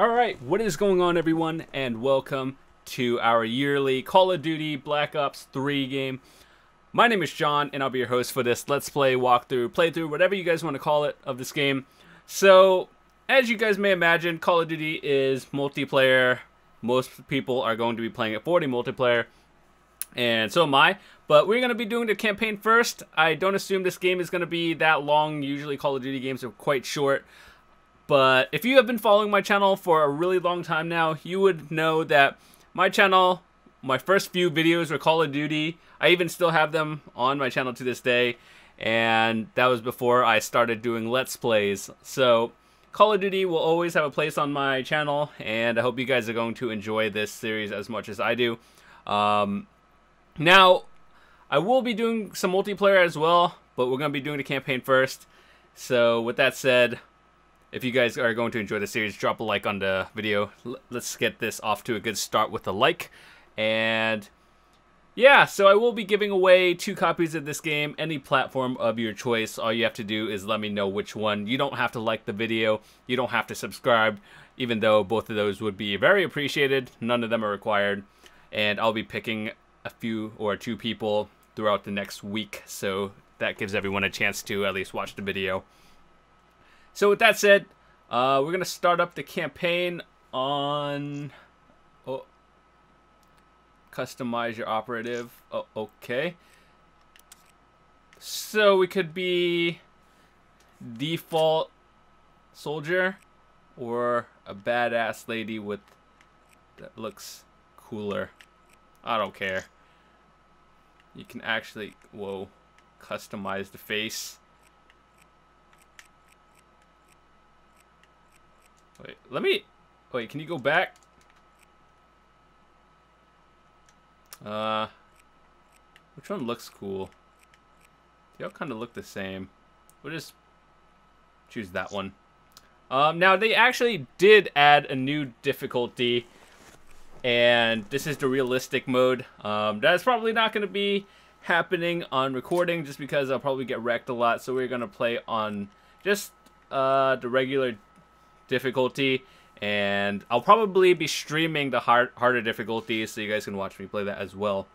Alright, what is going on everyone and welcome to our yearly Call of Duty Black Ops 3 game. My name is John and I'll be your host for this Let's Play, walkthrough, playthrough, whatever you guys want to call it of this game. So, as you guys may imagine, Call of Duty is multiplayer. Most people are going to be playing it 40 multiplayer and so am I. But we're going to be doing the campaign first. I don't assume this game is going to be that long. Usually Call of Duty games are quite short. But if you have been following my channel for a really long time now, you would know that my channel, my first few videos were Call of Duty. I even still have them on my channel to this day. And that was before I started doing Let's Plays. So Call of Duty will always have a place on my channel. And I hope you guys are going to enjoy this series as much as I do. Um, now, I will be doing some multiplayer as well. But we're going to be doing the campaign first. So with that said, if you guys are going to enjoy the series, drop a like on the video. L let's get this off to a good start with a like. And yeah, so I will be giving away two copies of this game, any platform of your choice. All you have to do is let me know which one. You don't have to like the video. You don't have to subscribe, even though both of those would be very appreciated. None of them are required. And I'll be picking a few or two people throughout the next week. So that gives everyone a chance to at least watch the video. So with that said, uh, we're to start up the campaign on... Oh, customize your operative. Oh, okay. So we could be default soldier or a badass lady with that looks cooler. I don't care. You can actually, whoa, customize the face. Wait, let me... Wait, can you go back? Uh... Which one looks cool? They all kind of look the same. We'll just choose that one. Um, now, they actually did add a new difficulty. And this is the realistic mode. Um, that's probably not going to be happening on recording just because I'll probably get wrecked a lot. So we're going to play on just uh, the regular difficulty. And I'll probably be streaming the hard, harder difficulty so you guys can watch me play that as well.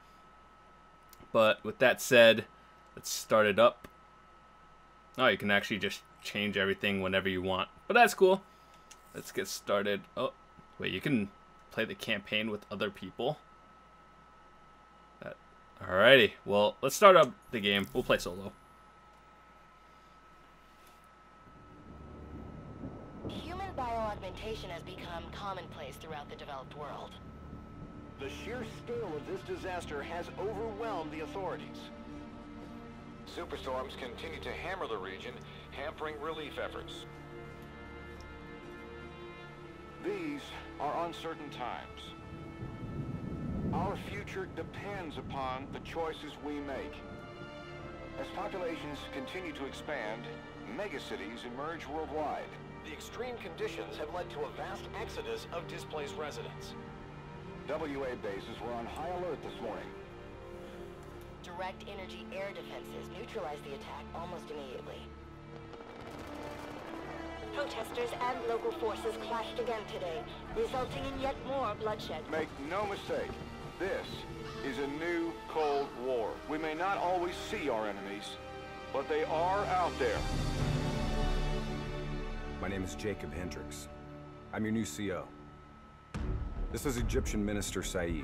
But with that said, let's start it up. Oh, you can actually just change everything whenever you want. But that's cool. Let's get started. Oh, wait, you can play the campaign with other people. That, alrighty, well, let's start up the game. We'll play solo. Augmentation has become commonplace throughout the developed world. The sheer scale of this disaster has overwhelmed the authorities. Superstorms continue to hammer the region, hampering relief efforts. These are uncertain times. Our future depends upon the choices we make. As populations continue to expand, megacities emerge worldwide. The extreme conditions have led to a vast exodus of displaced residents. WA bases were on high alert this morning. Direct energy air defenses neutralized the attack almost immediately. Protesters and local forces clashed again today, resulting in yet more bloodshed. Make no mistake, this is a new Cold War. We may not always see our enemies, but they are out there. My name is Jacob Hendricks. I'm your new CO. This is Egyptian Minister Said.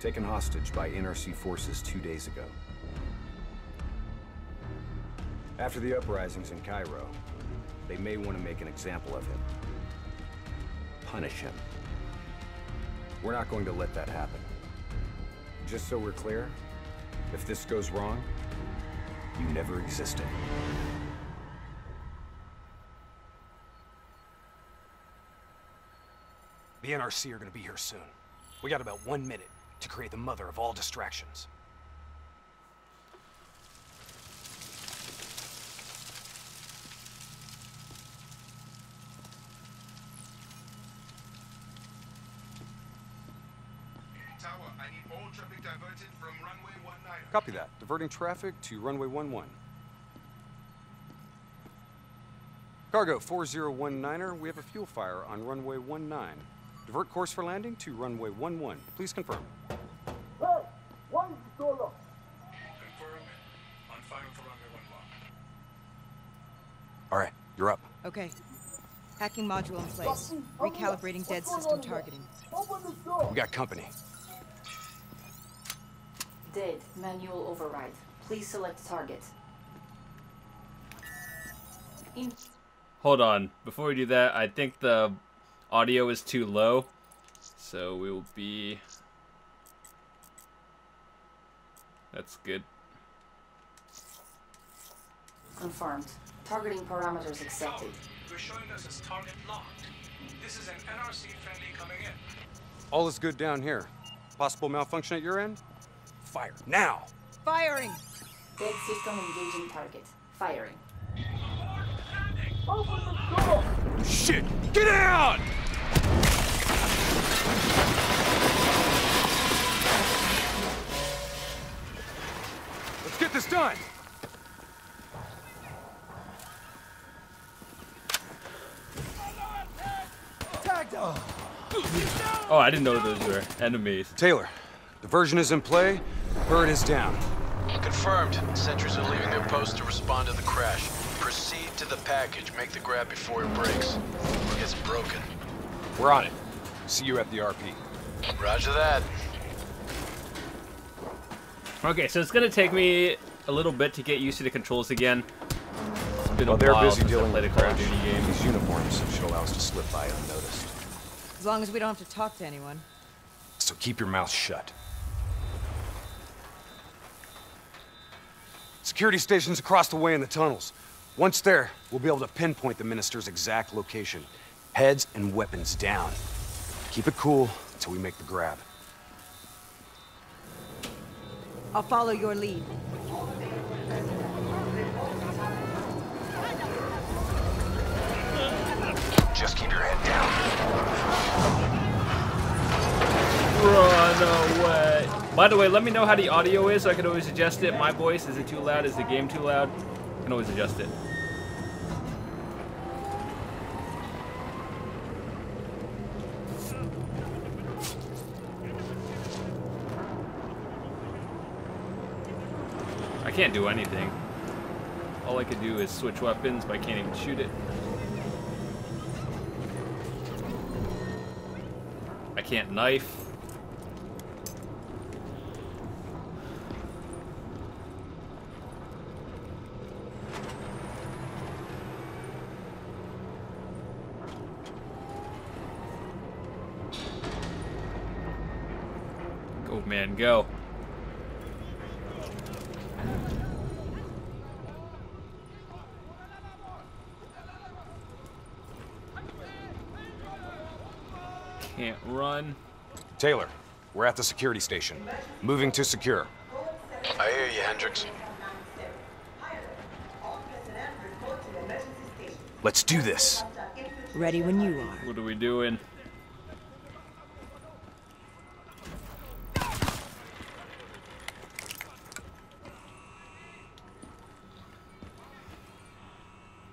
Taken hostage by NRC forces two days ago. After the uprisings in Cairo, they may want to make an example of him. Punish him. We're not going to let that happen. Just so we're clear, if this goes wrong, you never existed. The NRC are gonna be here soon. We got about one minute to create the mother of all distractions. Tower, I need all traffic diverted from runway 19. Copy that. Diverting traffic to runway 11. Cargo 4019er, we have a fuel fire on runway 19. Divert course for landing to runway 11. Please confirm. Confirmed. On fire for runway one one. All right, you're up. Okay. Hacking module in place. Recalibrating dead system targeting. We got company. Dead. Manual override. Please select target. In Hold on. Before we do that, I think the audio is too low. So we will be. That's good. confirmed. Targeting parameters accepted. You're showing us as target locked. This is an NRC friendly coming in. All is good down here. Possible malfunction at your end? Fire now! Firing! Dead system engaging target. Firing. Shit! Get out! Let's get this done! Oh, I didn't know those were enemies. Taylor, diversion is in play. Bird is down. Confirmed. Sentries are leaving their post to respond to the crash. Proceed to the package. Make the grab before it breaks. Or gets broken. We're on it. See you at the RP. Roger that. Okay, so it's gonna take me a little bit to get used to the controls again. It's been While a they're while busy since I played a Call of Duty game. these uniforms should allow us to slip by unnoticed. As long as we don't have to talk to anyone. So keep your mouth shut. Security stations across the way in the tunnels. Once there, we'll be able to pinpoint the minister's exact location. Heads and weapons down. Keep it cool until we make the grab. I'll follow your lead. Just keep your head down. Run away. By the way, let me know how the audio is so I can always adjust it. My voice, is it too loud? Is the game too loud? I can always adjust it. Can't do anything. All I can do is switch weapons, but I can't even shoot it. I can't knife. Go, man, go. Run. Taylor, we're at the security station. Moving to secure. I hear you, Hendricks. Let's do this. Ready when you are. What are we doing?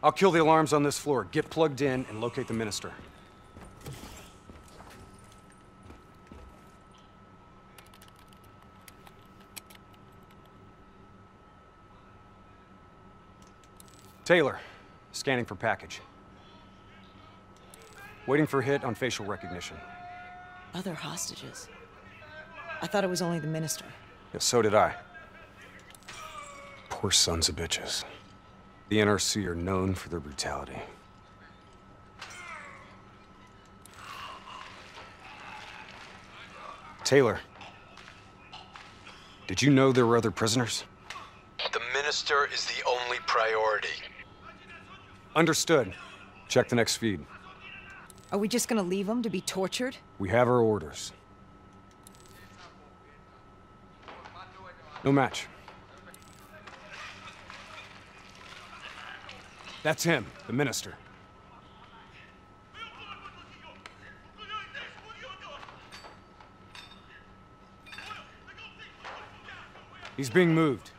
I'll kill the alarms on this floor. Get plugged in and locate the minister. Taylor, scanning for package. Waiting for hit on facial recognition. Other hostages. I thought it was only the minister. Yeah, so did I. Poor sons of bitches. The NRC are known for their brutality. Taylor, did you know there were other prisoners? The minister is the only priority. Understood. Check the next feed. Are we just gonna leave them to be tortured? We have our orders. No match. That's him, the minister. He's being moved.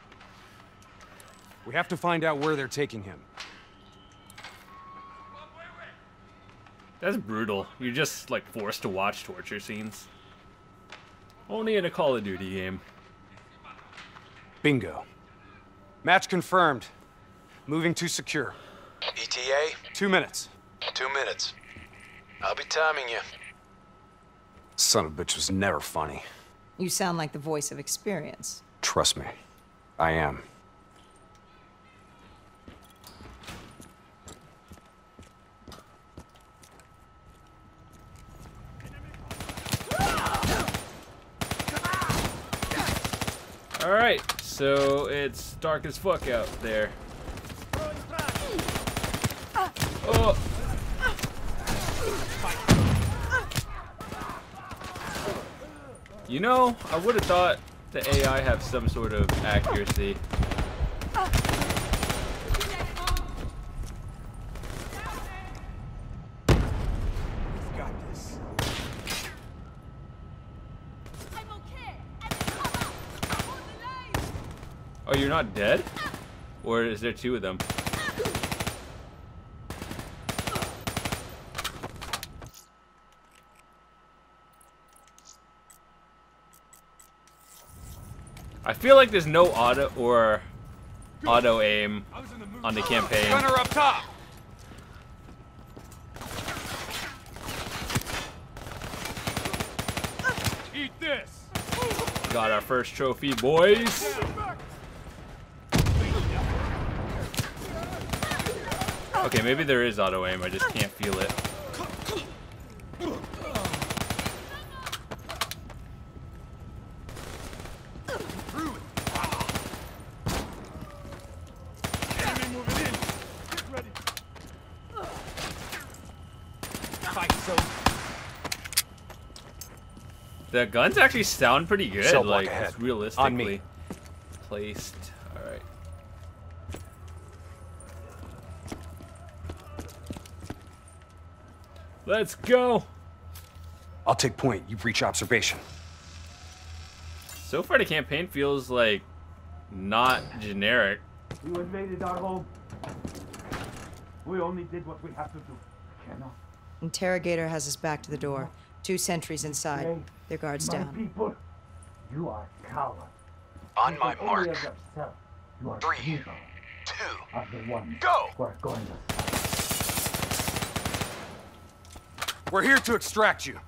We have to find out where they're taking him. That's brutal. You're just like forced to watch torture scenes. Only in a Call of Duty game. Bingo. Match confirmed. Moving to secure. ETA? Two minutes. Two minutes. I'll be timing you. Son of a bitch was never funny. You sound like the voice of experience. Trust me. I am. Alright, so it's dark as fuck out there. Oh! You know, I would have thought the AI have some sort of accuracy. Not dead? Or is there two of them? I feel like there's no auto or auto aim on the campaign. Gunner up top! Eat this! Got our first trophy, boys. Okay, maybe there is auto aim. I just can't feel it. The guns actually sound pretty good. Like ahead. it's On me. realistically placed. All right. Let's go. I'll take point. You breach observation. So far, the campaign feels like not generic. You invaded our home. We only did what we have to do. Cannot. Interrogator has us back to the door. Two sentries inside. Hey, Their guards my down. people, you are cowards. On You my think only mark. of yourself. You are Three. evil Two. of the ones Go! who are going to We're here to extract you.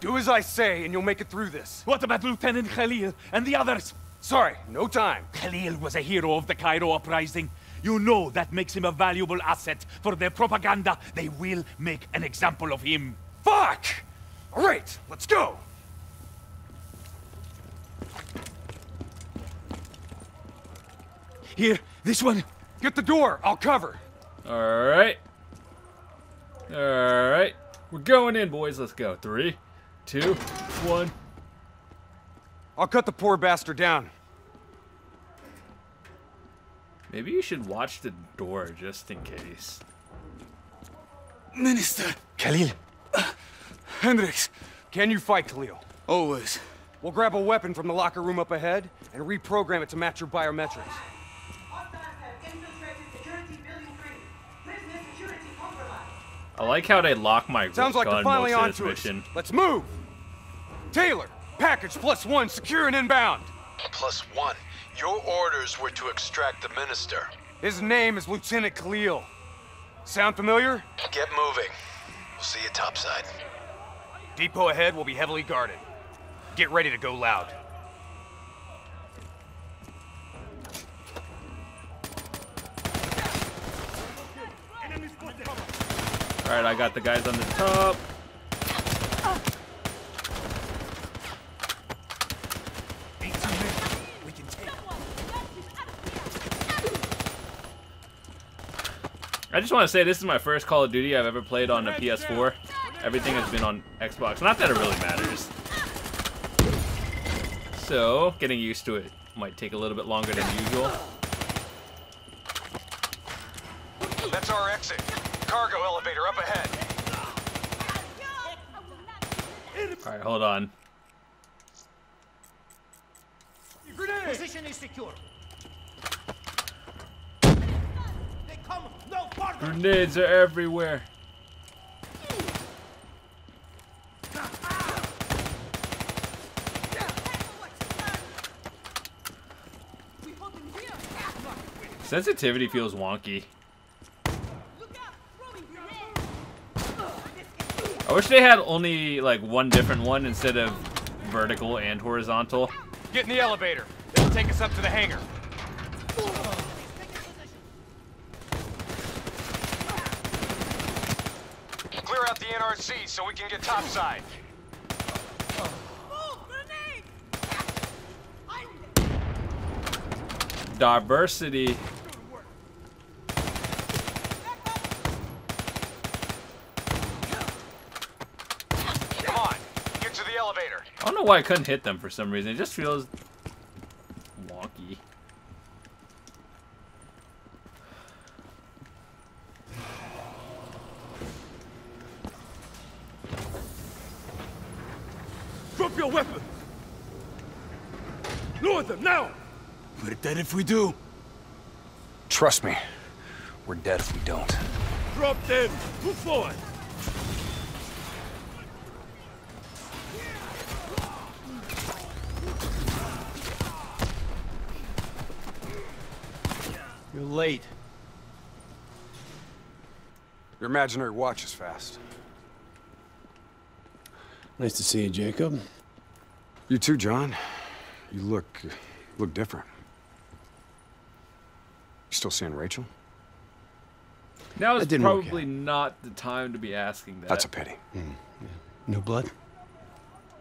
Do as I say, and you'll make it through this. What about Lieutenant Khalil and the others? Sorry, no time. Khalil was a hero of the Cairo uprising. You know that makes him a valuable asset for their propaganda. They will make an example of him. Fuck! All right, let's go. Here, this one. Get the door. I'll cover. All right. All right. We're going in, boys. Let's go. Three, two, one. I'll cut the poor bastard down. Maybe you should watch the door just in case. Minister. Khalil. Hendricks. Can you fight, Khalil? Always. We'll grab a weapon from the locker room up ahead and reprogram it to match your biometrics. I like how they lock my Sounds like gun they're finally most of this onto us. mission. Let's move. Taylor, package plus one, secure and inbound. Plus one. Your orders were to extract the minister. His name is Lieutenant Khalil. Sound familiar? Get moving. We'll see you topside. Depot ahead will be heavily guarded. Get ready to go loud. All right, I got the guys on the top. I just want to say this is my first Call of Duty I've ever played on a PS4. Everything has been on Xbox. Not that it really matters. So, getting used to it might take a little bit longer than usual. That's our exit. Cargo elevator up ahead. All right, hold on. Position is secure. Grenades are everywhere. Sensitivity feels wonky. I wish they had only like one different one instead of vertical and horizontal. Get in the elevator. It'll take us up to the hangar. Clear out the NRC so we can get topside. Diversity. Come on, get to the elevator. I don't know why I couldn't hit them for some reason. It just feels wonky. Drop your weapon! Lower them, now! We're dead if we do. Trust me, we're dead if we don't. Drop them! Move forward! Late. Your imaginary watch is fast. Nice to see you, Jacob. You too, John. You look... look different. You still seeing Rachel? Now is didn't probably not the time to be asking that. That's a pity. Hmm. New blood?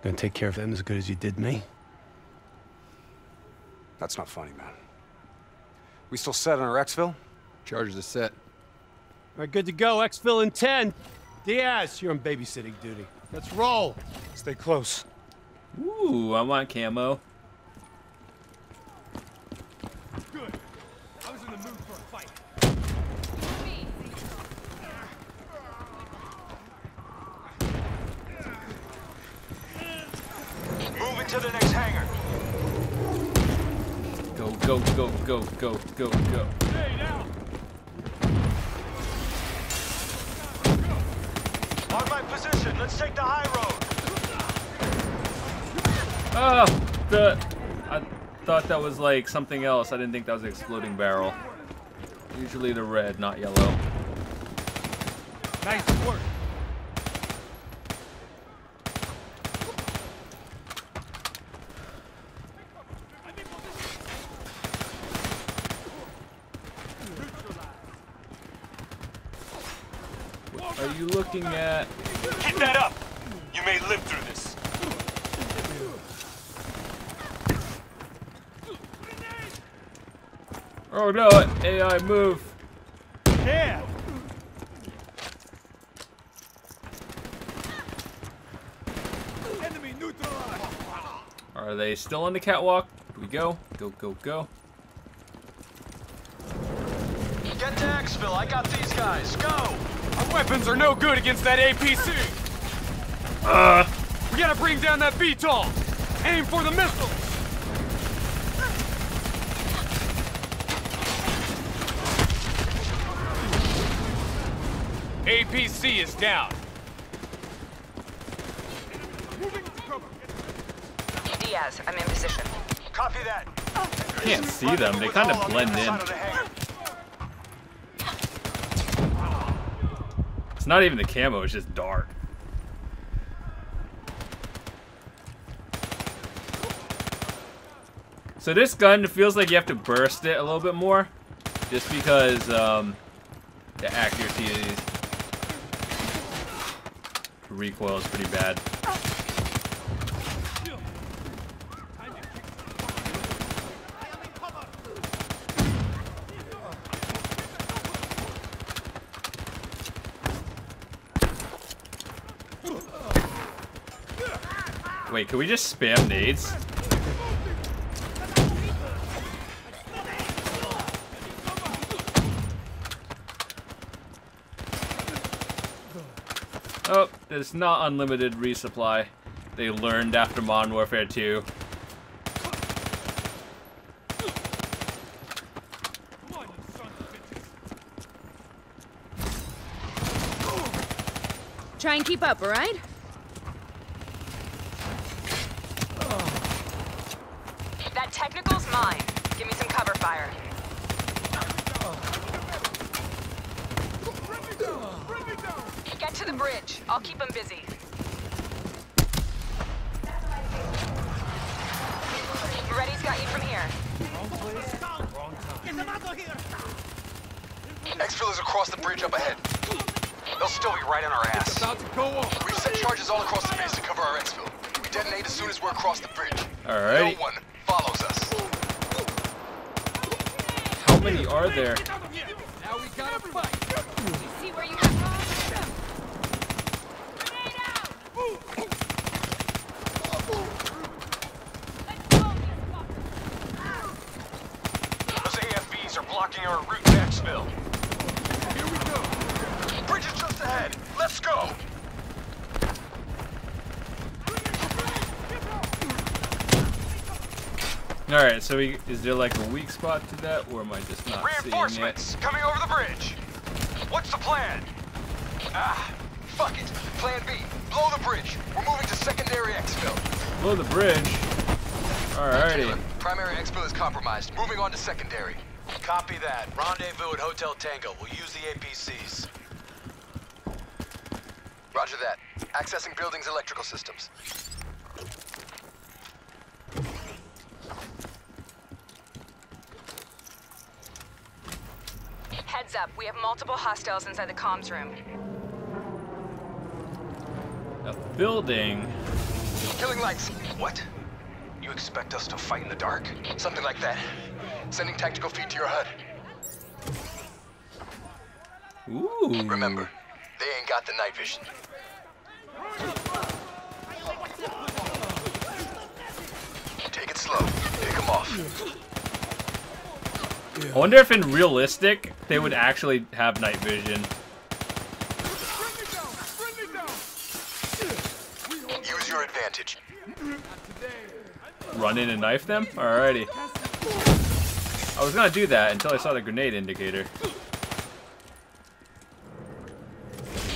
Gonna take care of them as good as you did me? That's not funny, man. We still set on our exfil? Charges are set. All right, good to go. Exfil in 10. Diaz, you're on babysitting duty. Let's roll. Stay close. Ooh, I want camo. Good. I was in the mood for a fight. Moving to the next hangar. Go, go, go, go, go, go, go. Hey, now! On my position. Let's take the high road. Ah, the. I thought that was like something else. I didn't think that was an exploding barrel. Usually the red, not yellow. Nice work. Are you looking at? Keep that up! You may live through this. Oh no, AI move. Yeah! Enemy neutralized! Are they still on the catwalk? Here we go. Go, go, go. Get to Exfil. I got these guys. Go. Our weapons are no good against that APC. Uh. We gotta bring down that VTOL. Aim for the missiles. APC is down. Diaz, I'm in position. Copy that. Can't see them. They kind of blend in. Not even the camo. It's just dark. So this gun feels like you have to burst it a little bit more, just because um, the accuracy is recoil is pretty bad. can we just spam nades? Oh, it's not unlimited resupply. They learned after Modern Warfare 2. Try and keep up, alright? The bridge. I'll keep them busy. Reddy's got you from here. Exfil is across the bridge up ahead. They'll still be right on our ass. go. We've set charges all across the base to cover our exfil. We detonate as soon as we're across the bridge. Alright. No one follows us. How many are there? Now we gotta fight. See where you got Those AFVs are blocking our route to exfil. Here we go. Bridge is just ahead. Let's go. All right, so we, is there like a weak spot to that, or am I just not seeing it? Reinforcements coming over the bridge. What's the plan? Ah, fuck it. Plan B. Blow the bridge. We're moving to secondary exfil. Blow the bridge. Alrighty. Taylor, primary exfil is compromised. Moving on to secondary. Copy that. Rendezvous at Hotel Tango. We'll use the APCs. Roger that. Accessing building's electrical systems. Heads up. We have multiple hostiles inside the comms room. A building. Killing lights. What? You expect us to fight in the dark? Something like that. Sending tactical feed to your HUD. Ooh. Remember, they ain't got the night vision. Take it slow. Pick them off. I wonder if in realistic they would actually have night vision. Use your advantage. Run in and knife them? Alrighty. I was gonna do that until I saw the grenade indicator.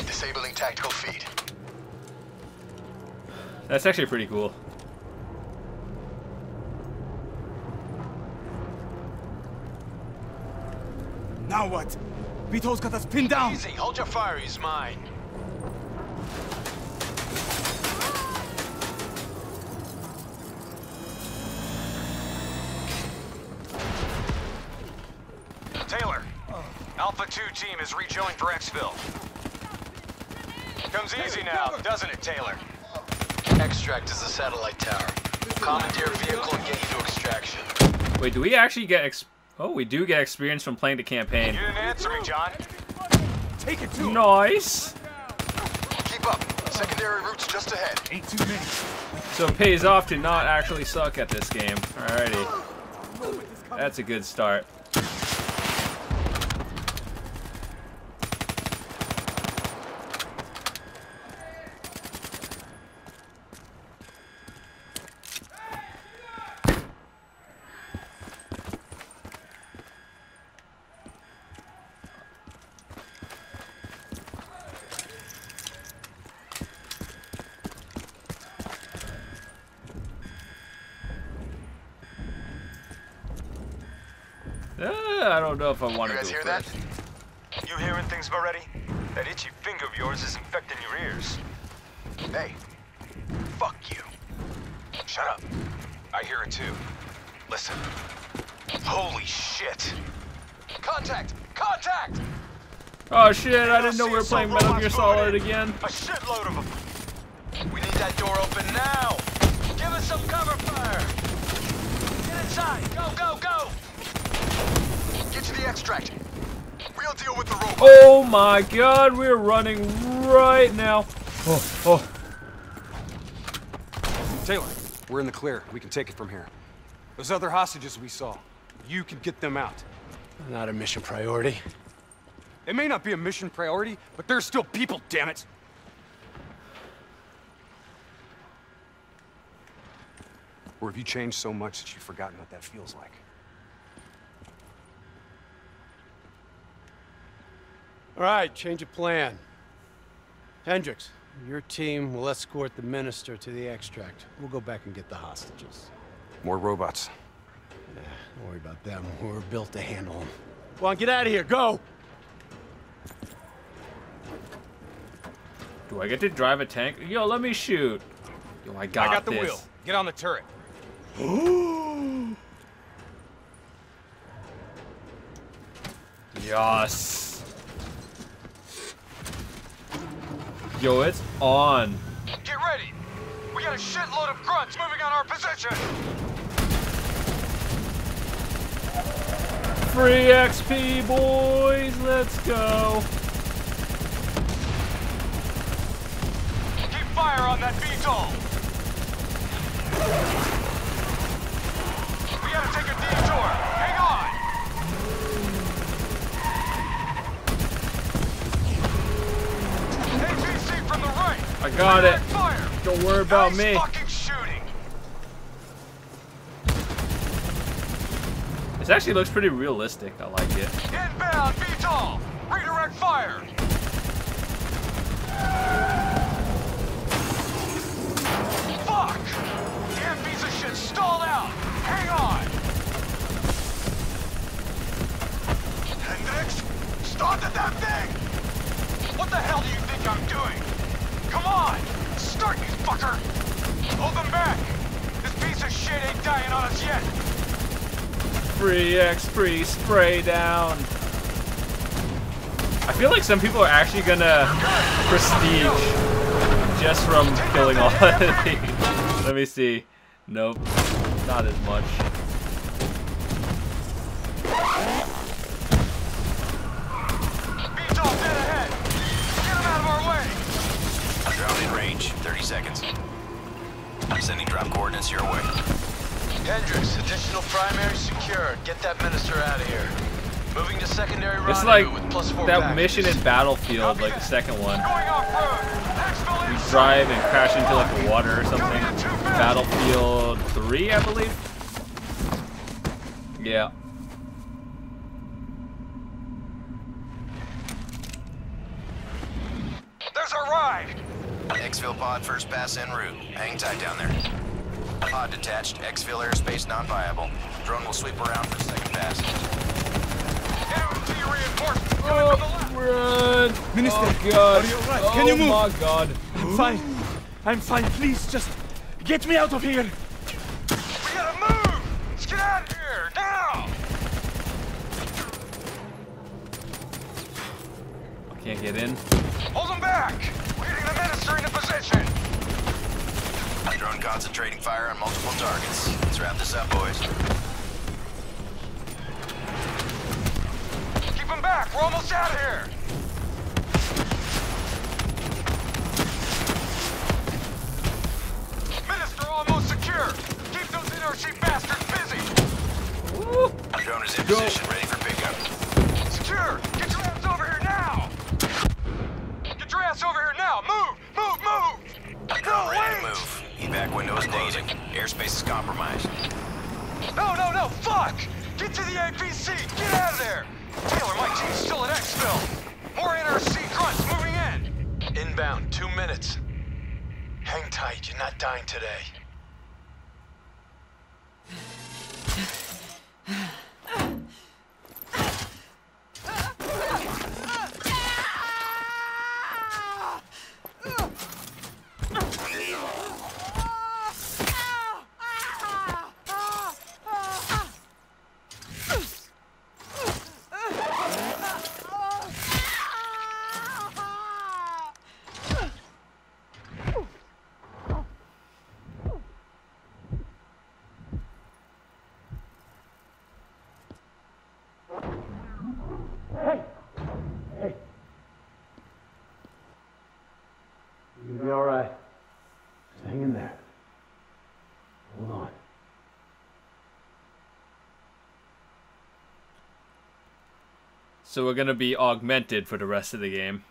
Disabling tactical feed. That's actually pretty cool. Now what? Vito's got us pinned down. Easy. Hold your fire. He's mine. Taylor, Alpha 2 team is rejoined for exfil. Comes easy now, doesn't it, Taylor? Extract is the satellite tower. Commandeer vehicle and get you to extraction. Wait, do we actually get ex- Oh, we do get experience from playing the campaign. You didn't answer me, John. Take it to him. Nice. Keep up. Secondary routes just ahead. Ain't too many. So it pays off to not actually suck at this game. Alrighty. That's a good start. Uh, I don't know if I want to. You guys hear that? first. You hearing things already? That itchy finger of yours is infecting your ears. Hey, fuck you. Shut up. I hear it too. Listen. Holy shit. Contact! Contact! Oh shit, I didn't know we were playing Metal Gear Solid again. A shitload of them. We need that door open now. Give us some cover fire. Get inside. Go, go, go. Get to the extract. We'll deal with the robot. Oh my god, we're running right now. Oh, oh. Taylor, we're in the clear. We can take it from here. Those other hostages we saw, you can get them out. Not a mission priority. It may not be a mission priority, but there's still people, damn it! Or have you changed so much that you've forgotten what that feels like? All right, change of plan. Hendricks, your team will escort the minister to the extract. We'll go back and get the hostages. More robots. Yeah, don't worry about them. We're built to handle them. Go on, get out of here. Go! Do I get to drive a tank? Yo, let me shoot. Yo, I got I got the this. wheel. Get on the turret. yes. Yo, it's on. Get ready. We got a shitload of grunts moving on our position. Free XP, boys. Let's go. Keep fire on that VTOL. We gotta take a detour. Hang on. APC from the right. I got it. Don't worry about me. This actually looks pretty realistic. I like it. Inbound VTOL. Redirect fire. Fuck! Damn piece of shit stalled out. Hang on. Hendricks, started that thing. What the hell do you think I'm doing? Come on, start you fucker. Hold them back. This piece of shit ain't dying on us yet. Free XP spray down. I feel like some people are actually gonna prestige just from killing all of these. Let me see. Nope. Not as much. Get that minister out of here. Moving to secondary It's like with plus four that packages. mission in Battlefield, like the second one. Going off-road. You drive and crash into like the water or something. Battlefield 3, I believe. Yeah. There's a ride. Exfil pod first pass en route. Hang tight down there. Pod detached. Exfil airspace non-viable. Drone will sweep around for second pass. MT reinforcements coming Oh, from the left. run! Minister, oh god! are you alright? Oh Can you oh, move? my god! I'm fine. I'm fine. Please, just get me out of here. We gotta move. Let's get out of here now. Can't get in. Hold them back. We're getting the minister into position. Drone concentrating fire on multiple targets. Let's wrap this up, boys. Back. We're almost out of here. Minister almost secure. Keep those NRC bastards busy. Drone is in position, ready for pickup. Secure. Get your ass over here now. Get your ass over here now. Move. Move. Move. Drone ready to move. Evac window is closing. Airspace is compromised. No, no, no. Fuck. Get to the APC. Get out of there. Taylor, my team's still at Exfil. More NRC grunts moving in. Inbound, two minutes. Hang tight, you're not dying today. So we're going to be augmented for the rest of the game.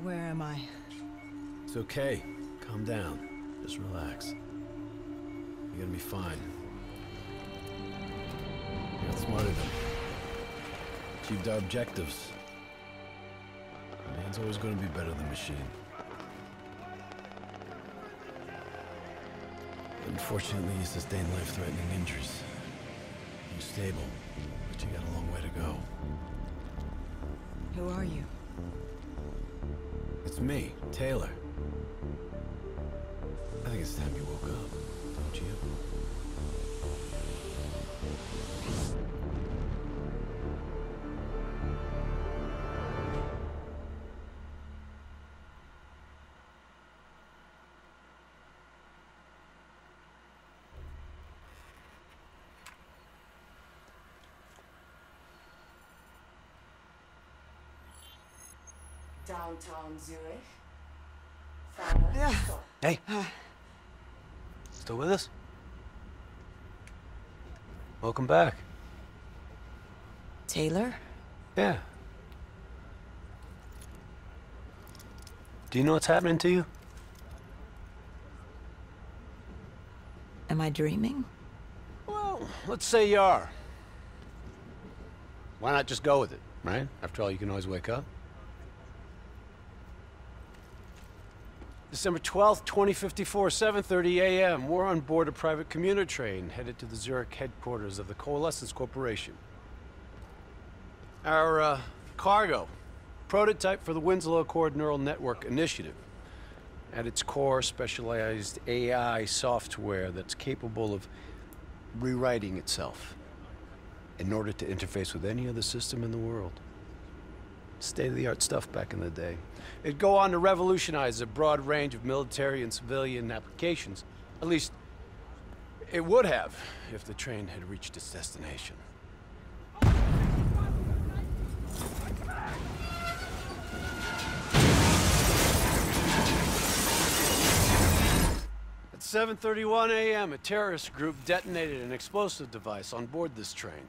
Where am I? It's okay. Calm down. Just relax. You're gonna be fine. You got smarter than Achieved our objectives. Man's always gonna be better than machine. Unfortunately, you sustained life-threatening injuries. You're stable, but you got a long way to go. Who are you? It's me, Taylor. Downtown Zurich. Final stop. Hey. Still with us? Welcome back. Taylor? Yeah. Do you know what's happening to you? Am I dreaming? Well, let's say you are. Why not just go with it, right? After all, you can always wake up. December 12th, 2054, 7.30 a.m. We're on board a private commuter train headed to the Zurich headquarters of the Coalescence Corporation. Our, uh, cargo. Prototype for the Winslow Accord Neural Network Initiative. At its core, specialized AI software that's capable of rewriting itself in order to interface with any other system in the world. State-of-the-art stuff back in the day. It'd go on to revolutionize a broad range of military and civilian applications. At least, it would have if the train had reached its destination. At 7.31 a.m., a terrorist group detonated an explosive device on board this train.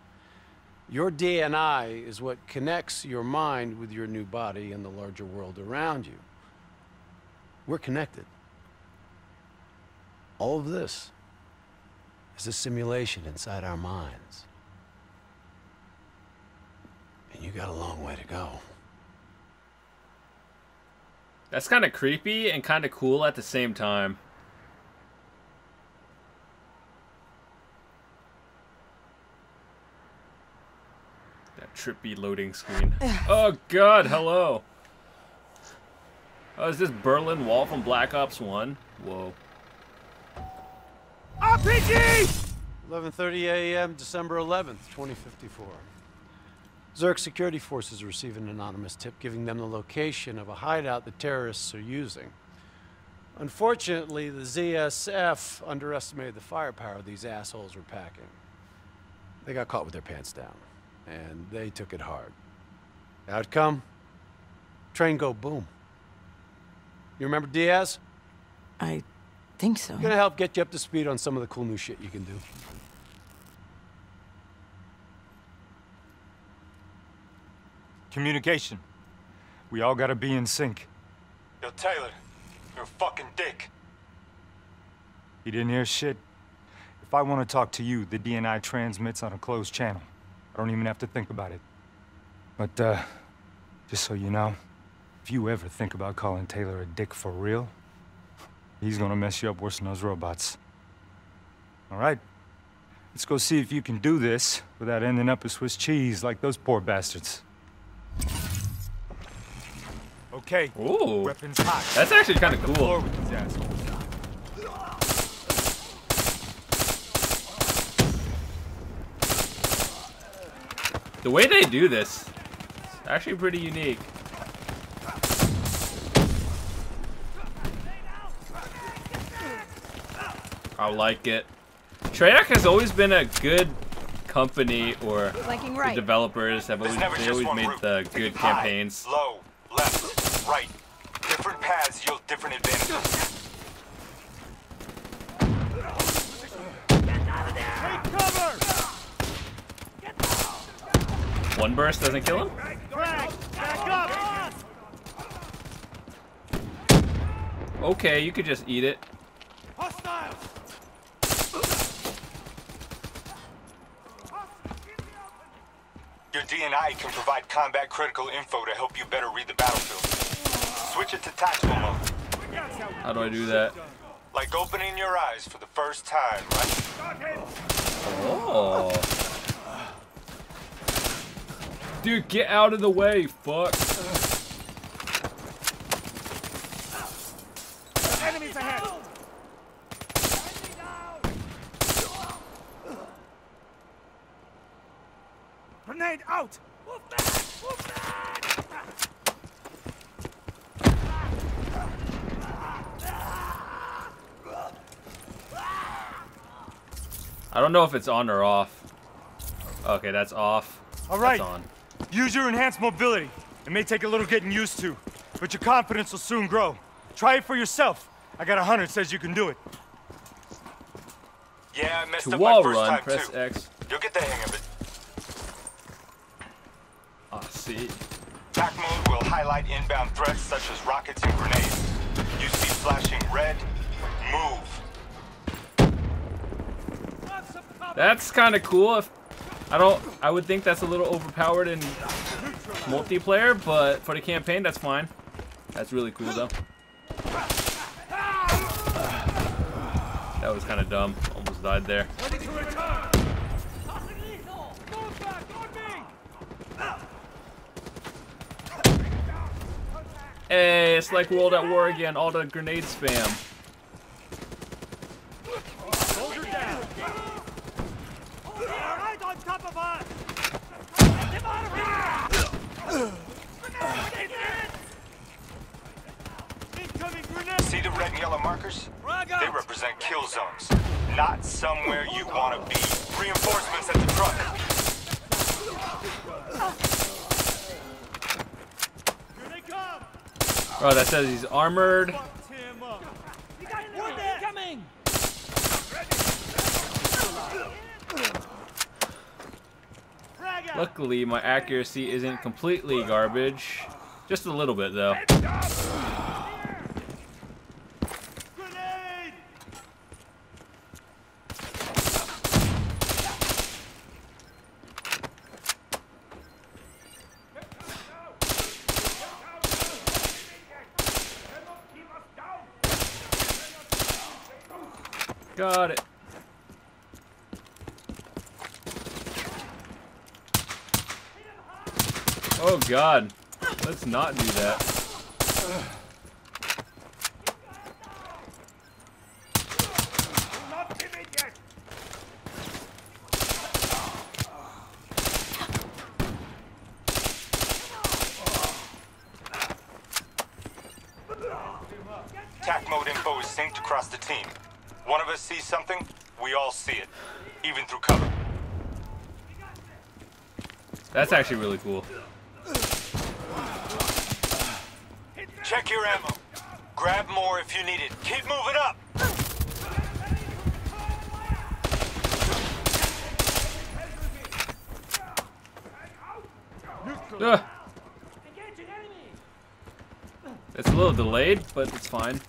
Your DNI is what connects your mind with your new body and the larger world around you. We're connected. All of this is a simulation inside our minds. And you got a long way to go. That's kind of creepy and kind of cool at the same time. Trippy loading screen. oh god, hello. Oh, is this Berlin Wall from Black Ops 1? Whoa. RPG! 11.30 a.m., December 11th, 2054. Zurich security forces receive an anonymous tip giving them the location of a hideout the terrorists are using. Unfortunately, the ZSF underestimated the firepower these assholes were packing. They got caught with their pants down, and they took it hard. Outcome? Train go boom. You remember Diaz? I think so. Gonna help get you up to speed on some of the cool new shit you can do. Communication. We all gotta be in sync. Yo, Taylor, you're a fucking dick. You didn't hear shit? If I want to talk to you, the DNI transmits on a closed channel. I don't even have to think about it. But, uh, just so you know, if you ever think about calling Taylor a dick for real, he's gonna mess you up worse than those robots. All right? Let's go see if you can do this without ending up a Swiss cheese like those poor bastards. Okay. Ooh. Weapons hot. That's actually kind of cool. floor with these assholes. The way they do this, is actually pretty unique. I like it. Treyarch has always been a good company, or Flanking the developers have always, they always made route. the good High, campaigns. Low, left, right. Different paths yield different advantages. Take cover! One burst doesn't kill him. Craig, back up! Okay, you could just eat it. Your DNI can provide combat critical info to help you better read the battlefield. Switch it to tactical mode. How do I do that? Like opening your eyes for the first time, right? Oh. Dude, get out of the way, fuck. Enemies ahead! Grenade out! Move back! Move back! I don't know if it's on or off. Okay, that's off. All right. That's on. Use your enhanced mobility. It may take a little getting used to, but your confidence will soon grow. Try it for yourself. I got a hunter says you can do it. Yeah, I messed To up wall my first run, time press too. X. You'll get the hang of it. Ah, see. Attack mode will highlight inbound threats such as rockets and grenades. You see flashing red, move. That's kind of cool. If I don't, I would think that's a little overpowered in multiplayer, but for the campaign, that's fine. That's really cool though. That was kind of dumb. Almost died there. Hey, it's like World at War again. All the grenade spam. Soldier down! Right on top of us! Get him out of here! Incoming grenade! See the red and yellow markers? They represent kill zones, not somewhere you want to be. Reinforcements at the truck. Here! Oh, that says he's armored. Fucked him up! You got one there! Coming! Frag out! Luckily, my accuracy isn't completely garbage. Just a little bit though. Grenade! Got it. Oh god. Let's not do that. Attack mode info is synced across the team. One of us sees something, we all see it, even through cover. That's actually really cool. Check your ammo. Grab more if you need it. Keep moving up. Ugh. It's a little delayed, but it's fine.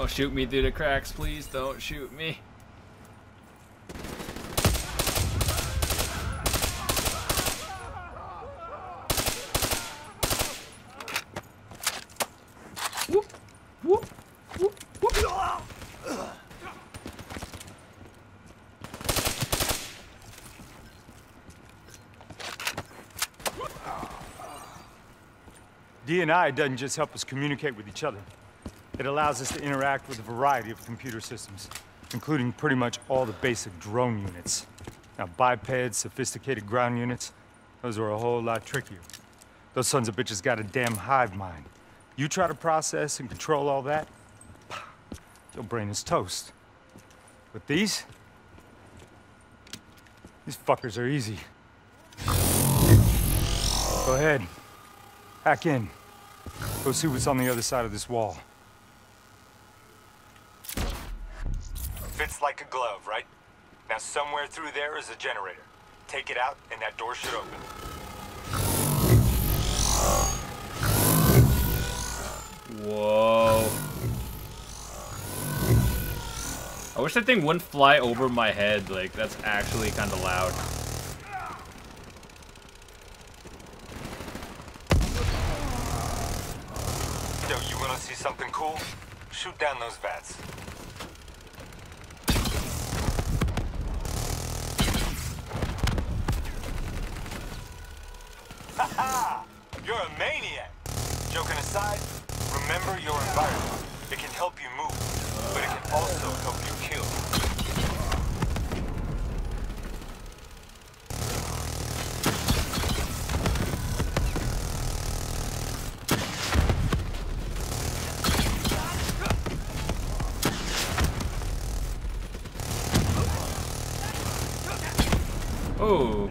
Don't shoot me through the cracks, please. Don't shoot me. Whoop, whoop, whoop, doesn't just help us communicate with each other. It allows us to interact with a variety of computer systems, including pretty much all the basic drone units. Now, bipeds, sophisticated ground units, those are a whole lot trickier. Those sons of bitches got a damn hive mind. You try to process and control all that, your brain is toast. But these? These fuckers are easy. Go ahead. Hack in. Go see what's on the other side of this wall. Fits like a glove, right? Now somewhere through there is a generator. Take it out and that door should open. Whoa. I wish that thing wouldn't fly over my head. Like, that's actually kind of loud. Yo, you wanna see something cool? Shoot down those vats. Ha You're a maniac! Joking aside, remember your environment. It can help you move, but it can also help you kill. Oh.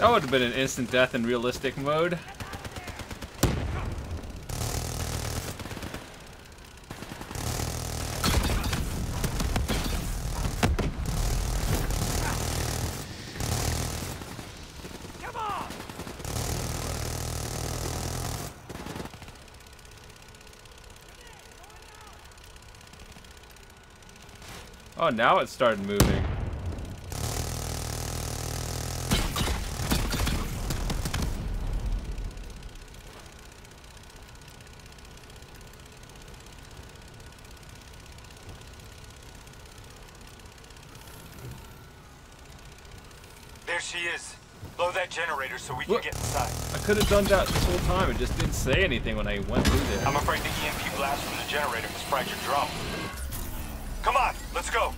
That would have been an instant death in realistic mode. Oh, now it started moving. There she is. Blow that generator can get inside. I could have done that this whole time. It just didn't say anything when I went through there. I'm afraid the EMP blast from the generator has fried your drone. Come on, let's go.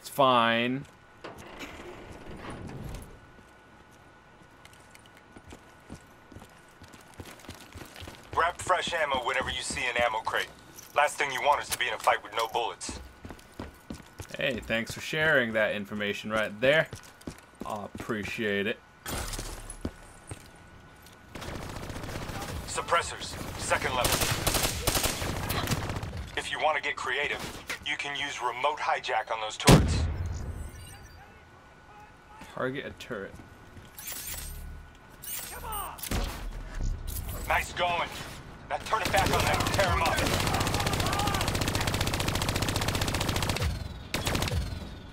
It's fine. Grab fresh ammo whenever you see an ammo crate. Last thing you want is to be in a fight with no bullets. Hey, thanks for sharing that information right there. I appreciate it. Suppressors, second level. If you want to get creative, you can use remote hijack on those turrets. Target a turret. Nice going. Now turn it back on them, tear them up.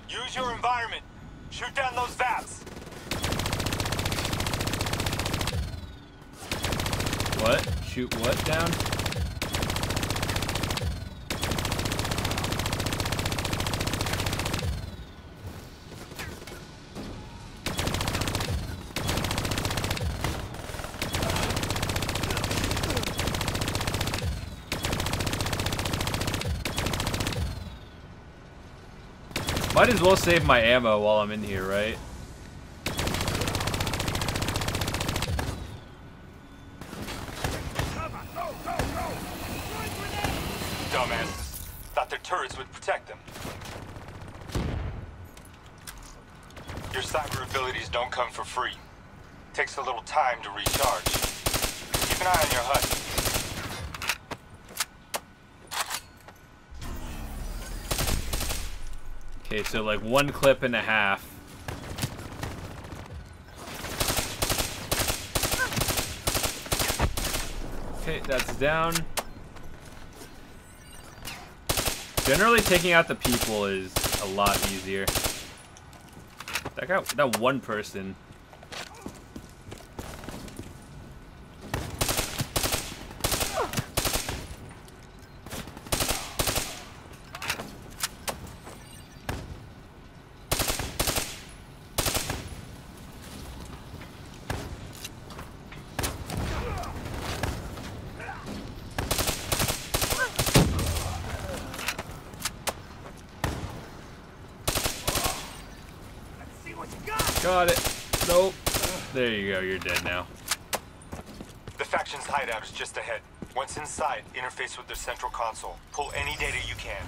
Use your environment. Shoot down those vats. What? Shoot what down? Might as well save my ammo while I'm in here, right? Dumbasses. Thought their turrets would protect them. Your cyber abilities don't come for free. Takes a little time to recharge. Keep an eye on your HUD. Okay, so like one clip and a half. Okay, that's down. Generally, taking out the people is a lot easier. That guy, that one person. Got it. Nope. There you go. You're dead now. The faction's hideout is just ahead. Once inside, interface with the central console. Pull any data you can.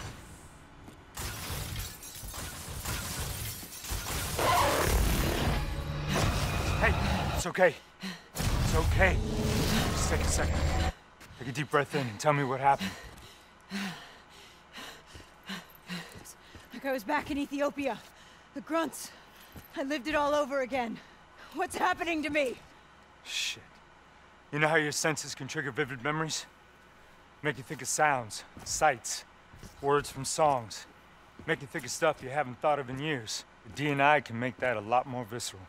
Hey, it's okay. It's okay. Just take a second. Take a deep breath in and tell me what happened. Like I was back in Ethiopia. The grunts. I lived it all over again. What's happening to me? Shit. You know how your senses can trigger vivid memories? Make you think of sounds, sights, words from songs. Make you think of stuff you haven't thought of in years. The DNI can make that a lot more visceral.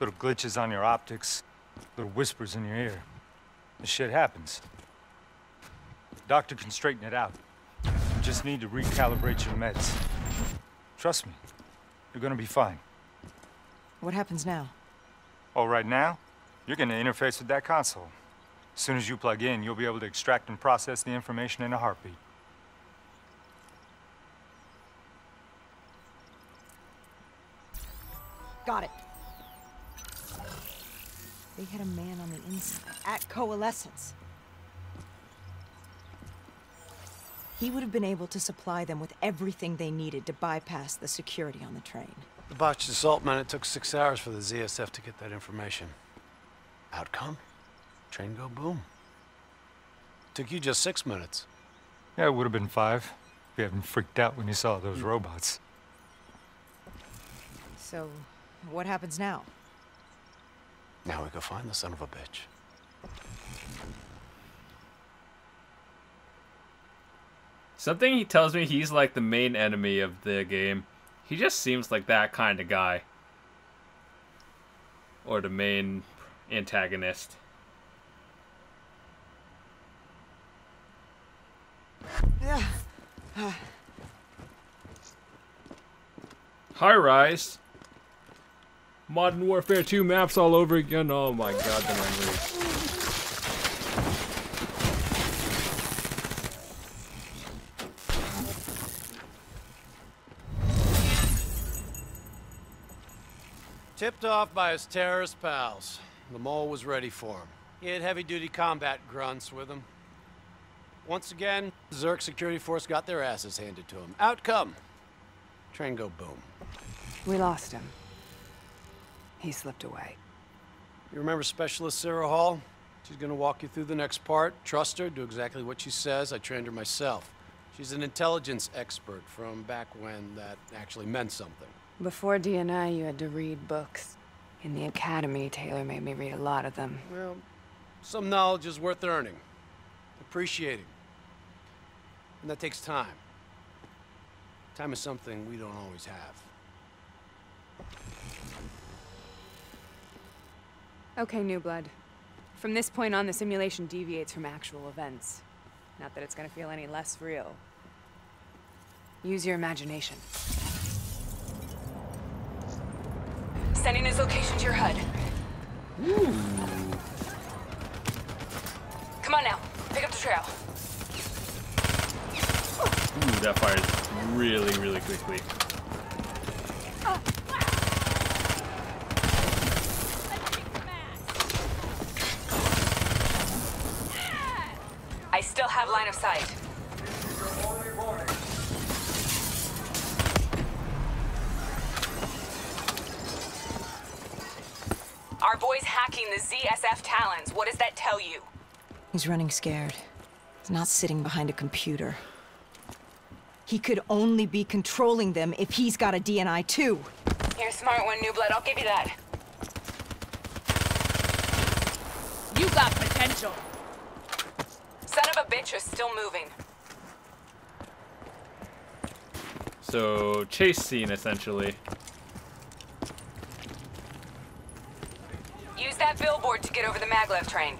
Little glitches on your optics, little whispers in your ear. This shit happens. Doctor can straighten it out. You just need to recalibrate your meds. Trust me, you're gonna be fine. What happens now? Oh, right now, you're gonna interface with that console. As soon as you plug in, you'll be able to extract and process the information in a heartbeat. Got it. They had a man on the inside, at Coalescence. He would have been able to supply them with everything they needed to bypass the security on the train. The botched assault meant it took six hours for the ZSF to get that information. Outcome? Train go boom. Took you just six minutes. Yeah, it would have been five if you hadn't freaked out when you saw those hmm. robots. So, what happens now? Now we go find the son of a bitch. Something he tells me he's like the main enemy of the game. He just seems like that kind of guy. Or the main antagonist. High Rise. Modern Warfare 2 maps all over again. Oh my god, the memories. Tipped off by his terrorist pals. The mole was ready for him. He had heavy-duty combat grunts with him. Once again, Zurich security force got their asses handed to him. Outcome. Train go boom. We lost him. He slipped away. You remember Specialist Sarah Hall? She's gonna walk you through the next part. Trust her, do exactly what she says. I trained her myself. She's an intelligence expert from back when that actually meant something. Before DNI, you had to read books. In the academy, Taylor made me read a lot of them. Well, some knowledge is worth earning, appreciating. And that takes time. Time is something we don't always have. Okay, New Blood. From this point on, the simulation deviates from actual events. Not that it's gonna feel any less real. Use your imagination. Sending his location to your HUD. Come on now, pick up the trail. Ooh, that fires really, really quickly. I still have line of sight. Our boy's hacking the ZSF Talons. What does that tell you? He's running scared. He's not sitting behind a computer. He could only be controlling them if he's got a DNI too. You're a smart one, New Blood. I'll give you that. You got potential. Son of a bitch is still moving. So, chase scene essentially. Use that billboard to get over the maglev train.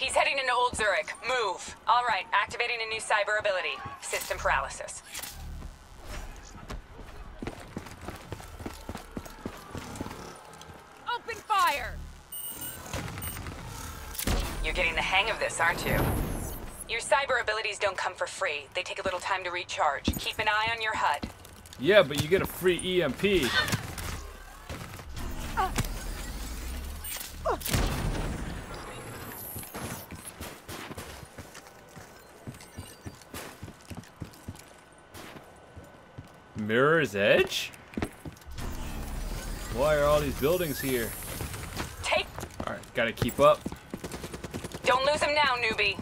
He's heading into Old Zurich. Move. All right, activating a new cyber ability. System paralysis. Open fire. You're getting the hang of this, aren't you? Your cyber abilities don't come for free. They take a little time to recharge. Keep an eye on your HUD. Yeah, but you get a free EMP. Mirror's Edge? Why are all these buildings here? Take. Alright, gotta keep up. Don't lose him now, newbie.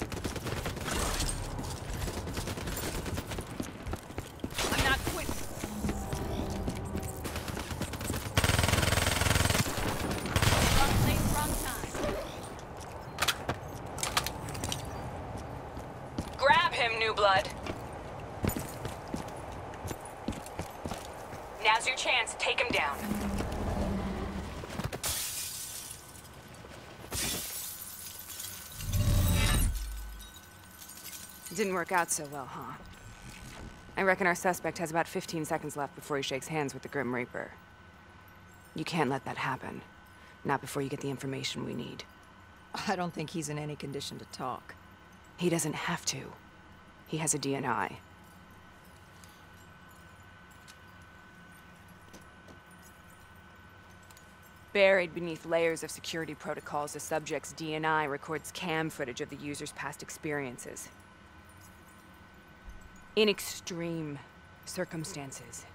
I'm not quitting. Wrong place, wrong time. Grab him, new blood. Now's your chance. Take him down. Didn't work out so well, huh? I reckon our suspect has about 15 seconds left before he shakes hands with the Grim Reaper. You can't let that happen. Not before you get the information we need. I don't think he's in any condition to talk. He doesn't have to. He has a DNI. Buried beneath layers of security protocols, the subject's DNI records cam footage of the user's past experiences. In extreme circumstances,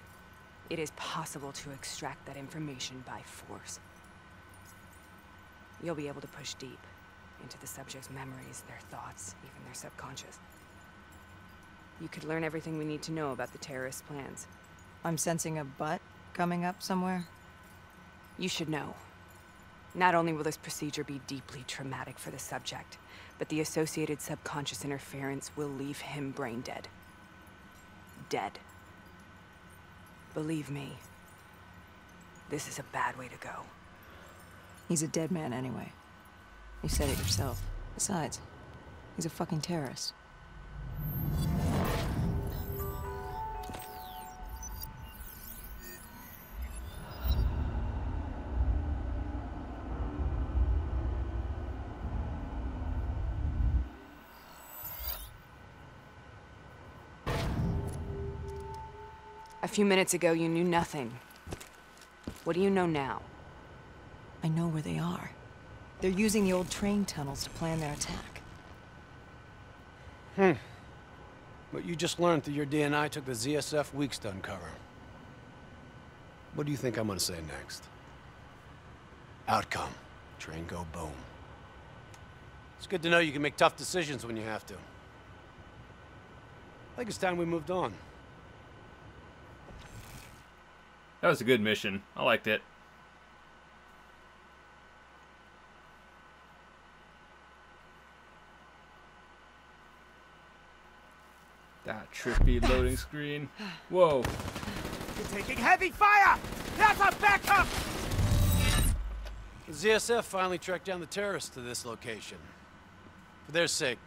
it is possible to extract that information by force. You'll be able to push deep into the subject's memories, their thoughts, even their subconscious. You could learn everything we need to know about the terrorist plans. I'm sensing a butt coming up somewhere. You should know. Not only will this procedure be deeply traumatic for the subject, but the associated subconscious interference will leave him brain dead. Dead. Believe me, this is a bad way to go. He's a dead man anyway. You said it yourself. Besides, he's a fucking terrorist. Few minutes ago, you knew nothing. What do you know now? I know where they are. They're using the old train tunnels to plan their attack. Hmm. But you just learned that your DNI took the ZSF weeks to uncover. What do you think I'm gonna say next? Outcome. Train go boom. It's good to know you can make tough decisions when you have to. I think it's time we moved on. That was a good mission. I liked it. That trippy loading screen. Whoa. You're taking heavy fire! That's our backup! The ZSF finally tracked down the terrorists to this location. For their sake,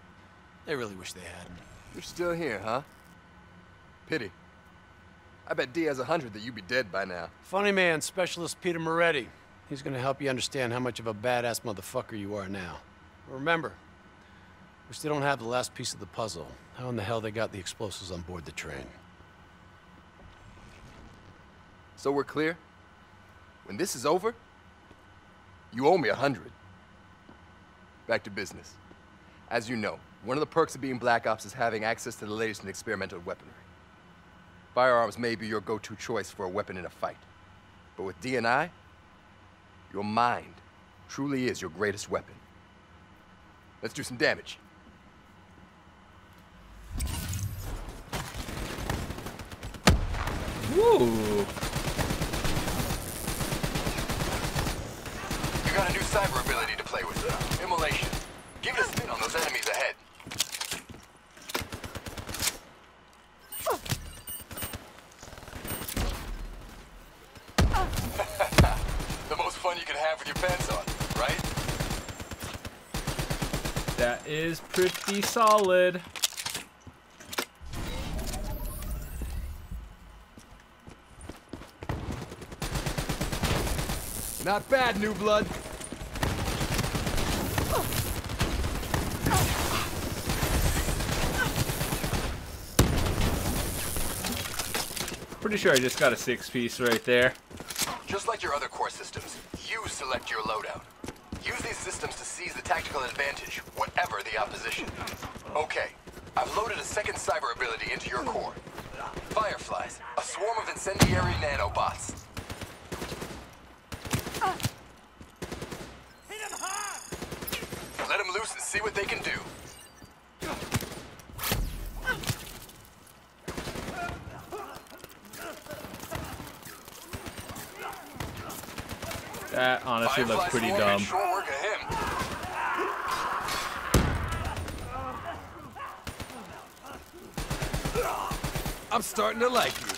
they really wish they hadn't. You're still here, huh? Pity. I bet Diaz a hundred that you'd be dead by now. Funny man, Specialist Peter Maretti. He's gonna help you understand how much of a badass motherfucker you are now. Remember, we still don't have the last piece of the puzzle. How in the hell they got the explosives on board the train? So we're clear? When this is over, you owe me a hundred. Back to business. As you know, one of the perks of being Black Ops is having access to the latest in experimental weaponry. Firearms may be your go-to choice for a weapon in a fight. But with DNI, your mind truly is your greatest weapon. Let's do some damage. Woo! You got a new cyber ability to play with. Immolation. Give it a spin on those enemies ahead. is pretty solid. Not bad, new blood. Pretty sure I just got a six piece right there. Just like your other core systems, you select your loadout. Use these systems to seize the tactical advantage, whatever the opposition. Okay, I've loaded a second cyber ability into your core. Fireflies, a swarm of incendiary nanobots. Let them loose and see what they can do. That honestly looks pretty dumb. I'm starting to like you.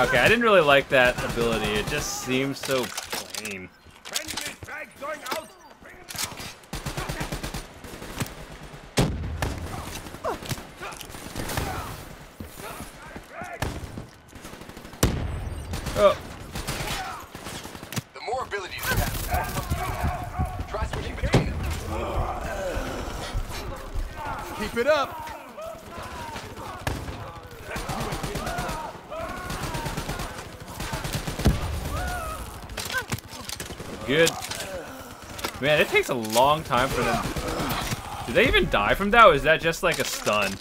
Okay, I didn't really like that ability. It just seems so plain. Friendly frag going out. Bring it down. Oh, The more abilities you have, the more fun you have. Try switching between them. Keep it up. good. Man, it takes a long time for them. Do they even die from that, or is that just like a stun?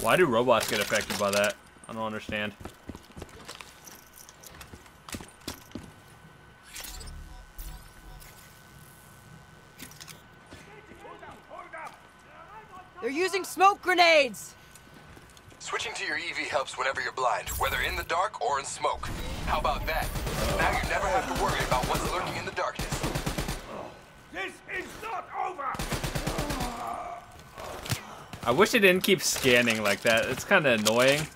Why do robots get affected by that? I don't understand. They're using smoke grenades! Switching to your EV helps whenever you're blind, whether in the dark or in smoke. How about that? Now you never have to worry about what's lurking in the darkness. This is not over. I wish it didn't keep scanning like that. It's kind of annoying.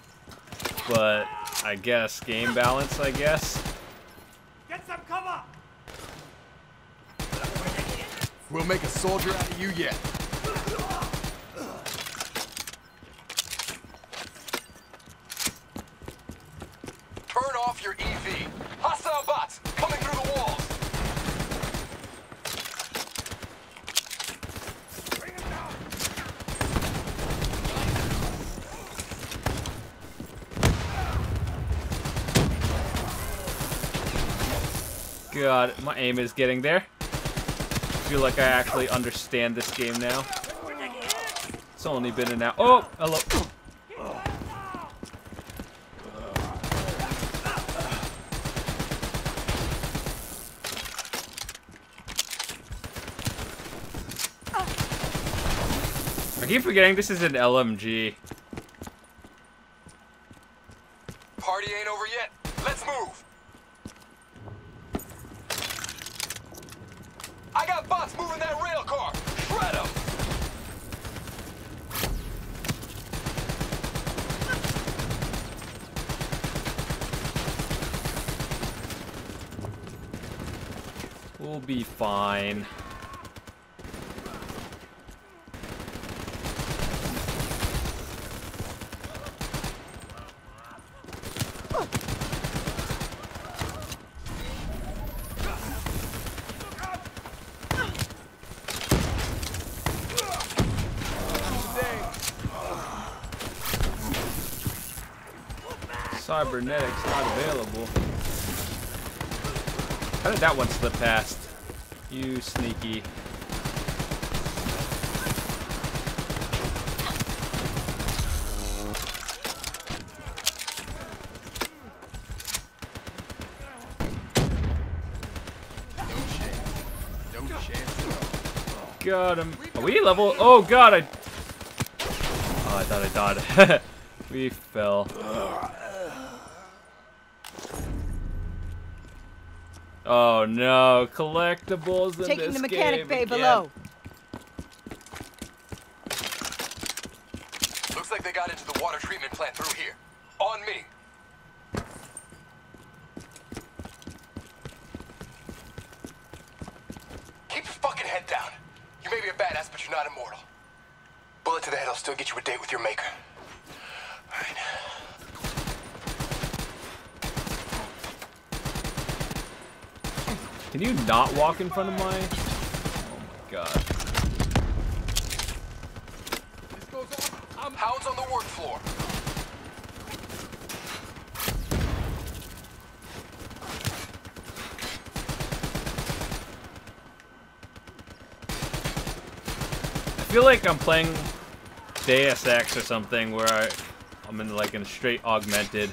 But I guess game balance, I guess. Get some cover. We'll make a soldier out of you yet. Turn off your EV. Hostile bots coming through the walls. God, my aim is getting there. feel like I actually understand this game now. It's only been an hour. Oh, hello. I keep forgetting this is an LMG. Party ain't over yet. Let's move. I got bots moving that rail car. Shred 'em. We'll be Cybernetics not available. How did that one slip past? You sneaky. Got him. Are we level? Oh god, I. Oh, I thought I died. we fell. Oh no, collectibles in Taking this the mechanic game bay again. below. Looks like they got into the water treatment plant through here. On me. you're not immortal. Bullet to the head will still get you a date with your maker. Can you not walk in front of my... Oh my god. Hounds on the work floor. I feel like I'm playing Deus Ex or something where I, I'm in like in a straight augmented.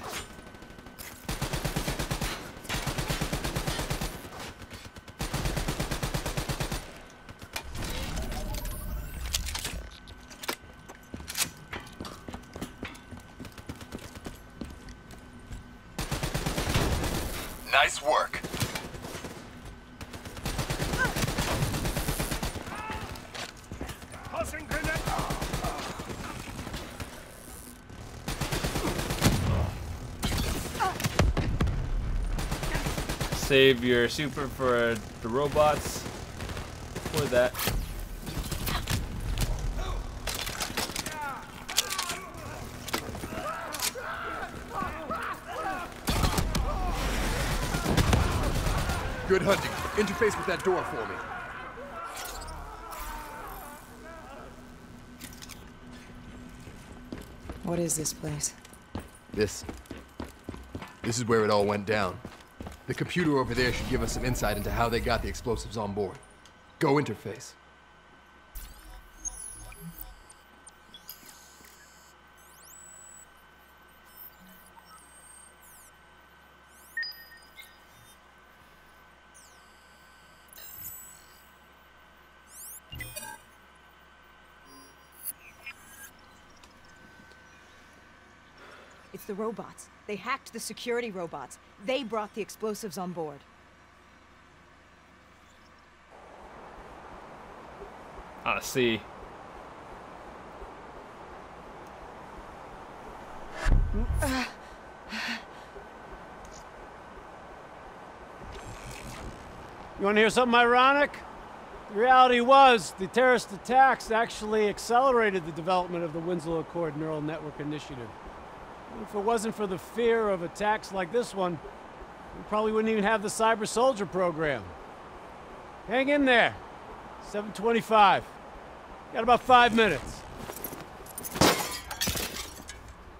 Nice work. Save your super for the robots. For that. Good hunting. Interface with that door for me. What is this place? This. This is where it all went down. The computer over there should give us some insight into how they got the explosives on board. Go interface. Robots. They hacked the security robots. They brought the explosives on board. Ah, I see. You want to hear something ironic? The reality was, the terrorist attacks actually accelerated the development of the Winslow Accord Neural Network Initiative. If it wasn't for the fear of attacks like this one, we probably wouldn't even have the Cyber Soldier program. Hang in there. 725. Got about five minutes.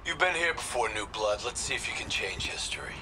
You've been here before, New Blood. Let's see if you can change history.